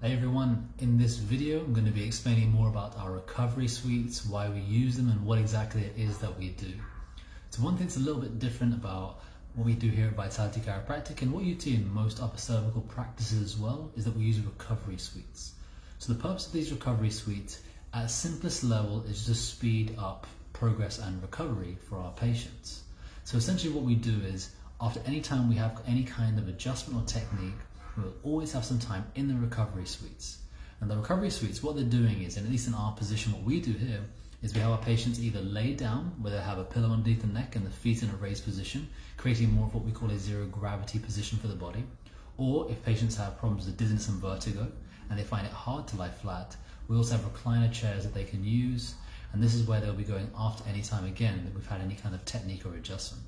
Hey everyone, in this video I'm going to be explaining more about our recovery suites, why we use them and what exactly it is that we do. So one thing that's a little bit different about what we do here at Vitality Chiropractic and what you see in most upper cervical practices as well is that we use recovery suites. So the purpose of these recovery suites at simplest level is to speed up progress and recovery for our patients. So essentially what we do is after any time we have any kind of adjustment or technique we'll always have some time in the recovery suites. And the recovery suites, what they're doing is, and at least in our position, what we do here is we have our patients either lay down where they have a pillow underneath the neck and the feet in a raised position, creating more of what we call a zero gravity position for the body. Or if patients have problems with dizziness and vertigo and they find it hard to lie flat, we also have recliner chairs that they can use. And this is where they'll be going after any time again that we've had any kind of technique or adjustment.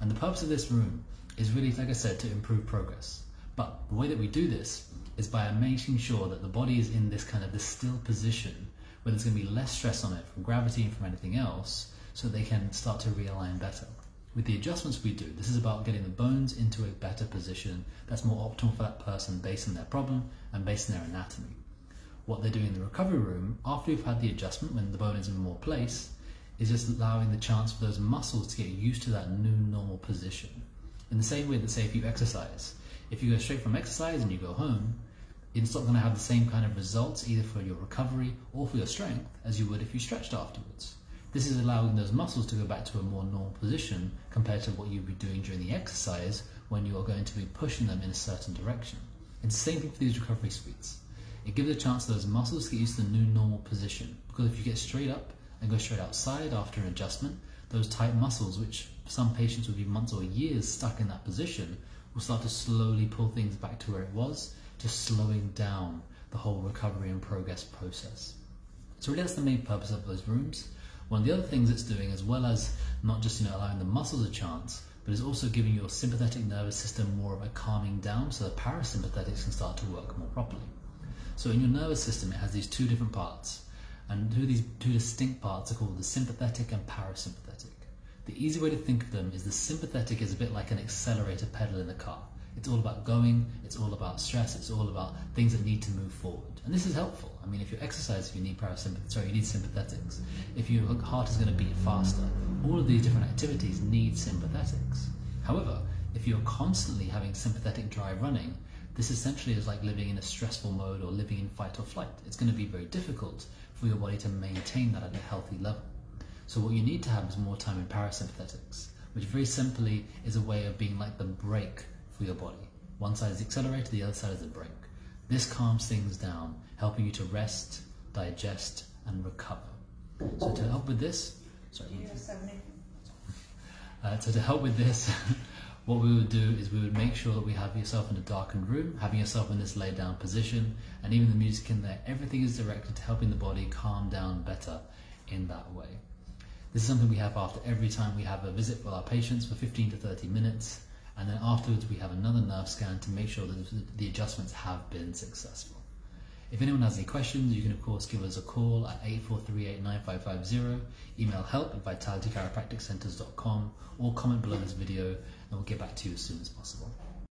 And the purpose of this room is really, like I said, to improve progress. But the way that we do this is by making sure that the body is in this kind of this still position where there's going to be less stress on it from gravity and from anything else so they can start to realign better. With the adjustments we do, this is about getting the bones into a better position that's more optimal for that person based on their problem and based on their anatomy. What they're doing in the recovery room, after you've had the adjustment when the bone is in more place, is just allowing the chance for those muscles to get used to that new normal position. In the same way that say if you exercise, if you go straight from exercise and you go home, it's not going to have the same kind of results either for your recovery or for your strength as you would if you stretched afterwards. This is allowing those muscles to go back to a more normal position compared to what you'd be doing during the exercise when you are going to be pushing them in a certain direction. And same thing for these recovery suites. It gives a chance for those muscles to get used to the new normal position because if you get straight up and go straight outside after an adjustment, those tight muscles, which some patients would be months or years stuck in that position, will start to slowly pull things back to where it was, just slowing down the whole recovery and progress process. So really that's the main purpose of those rooms. One of the other things it's doing as well as not just you know allowing the muscles a chance, but it's also giving your sympathetic nervous system more of a calming down so the parasympathetics can start to work more properly. So in your nervous system it has these two different parts and two, these two distinct parts are called the sympathetic and parasympathetic. The easy way to think of them is the sympathetic is a bit like an accelerator pedal in the car. It's all about going, it's all about stress, it's all about things that need to move forward. And this is helpful. I mean, if you exercise, you need parasympathetics, sorry, you need sympathetics. If your heart is going to beat faster, all of these different activities need sympathetics. However, if you're constantly having sympathetic drive running, this essentially is like living in a stressful mode or living in fight or flight. It's going to be very difficult for your body to maintain that at a healthy level. So what you need to have is more time in parasympathetics, which very simply is a way of being like the brake for your body. One side is the accelerator, the other side is the brake. This calms things down, helping you to rest, digest, and recover. So to help with this, sorry, uh, so to help with this, what we would do is we would make sure that we have yourself in a darkened room, having yourself in this laid down position, and even the music in there, everything is directed to helping the body calm down better in that way. This is something we have after every time we have a visit with our patients for 15 to 30 minutes. And then afterwards, we have another nerve scan to make sure that the adjustments have been successful. If anyone has any questions, you can of course give us a call at 84389550, email help at vitalitychiropracticcentres.com or comment below this video and we'll get back to you as soon as possible.